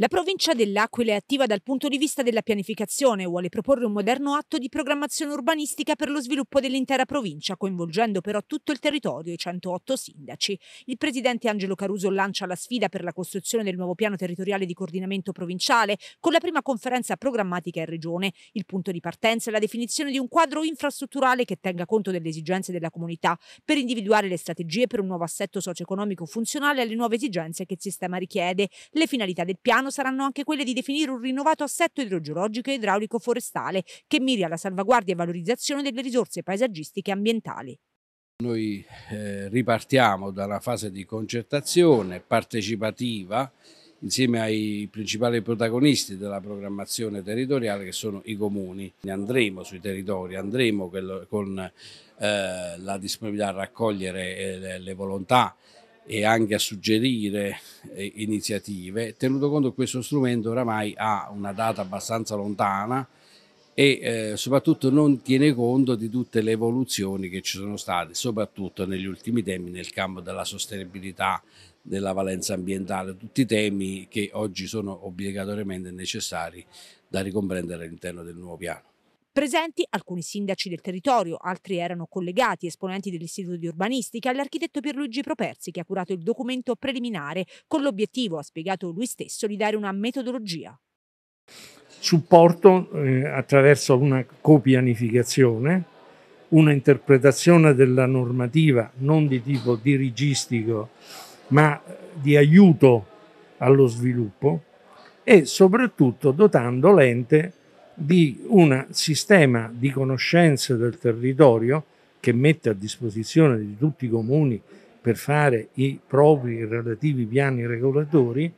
La provincia dell'Aquila è attiva dal punto di vista della pianificazione e vuole proporre un moderno atto di programmazione urbanistica per lo sviluppo dell'intera provincia, coinvolgendo però tutto il territorio e i 108 sindaci. Il presidente Angelo Caruso lancia la sfida per la costruzione del nuovo piano territoriale di coordinamento provinciale, con la prima conferenza programmatica in regione. Il punto di partenza è la definizione di un quadro infrastrutturale che tenga conto delle esigenze della comunità, per individuare le strategie per un nuovo assetto socio-economico funzionale alle nuove esigenze che il sistema richiede. Le finalità del piano saranno anche quelle di definire un rinnovato assetto idrogeologico e idraulico forestale che miri alla salvaguardia e valorizzazione delle risorse paesaggistiche e ambientali. Noi eh, ripartiamo da una fase di concertazione partecipativa insieme ai principali protagonisti della programmazione territoriale che sono i comuni. Andremo sui territori, andremo con eh, la disponibilità a raccogliere eh, le, le volontà e anche a suggerire eh, iniziative, tenuto conto che questo strumento oramai ha una data abbastanza lontana e eh, soprattutto non tiene conto di tutte le evoluzioni che ci sono state, soprattutto negli ultimi tempi nel campo della sostenibilità, della valenza ambientale, tutti temi che oggi sono obbligatoriamente necessari da ricomprendere all'interno del nuovo piano. Presenti alcuni sindaci del territorio, altri erano collegati esponenti dell'Istituto di Urbanistica l'architetto Pierluigi Properzi che ha curato il documento preliminare con l'obiettivo, ha spiegato lui stesso, di dare una metodologia. Supporto eh, attraverso una copianificazione, una interpretazione della normativa non di tipo dirigistico ma di aiuto allo sviluppo e soprattutto dotando l'ente di un sistema di conoscenze del territorio che mette a disposizione di tutti i comuni per fare i propri relativi piani regolatori,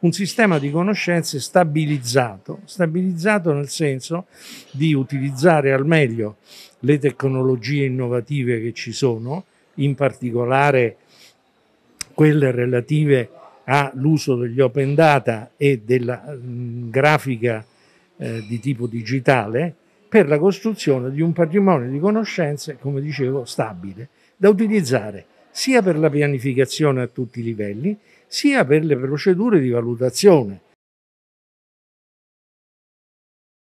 un sistema di conoscenze stabilizzato, stabilizzato nel senso di utilizzare al meglio le tecnologie innovative che ci sono, in particolare quelle relative all'uso degli open data e della mh, grafica eh, di tipo digitale per la costruzione di un patrimonio di conoscenze, come dicevo, stabile, da utilizzare sia per la pianificazione a tutti i livelli, sia per le procedure di valutazione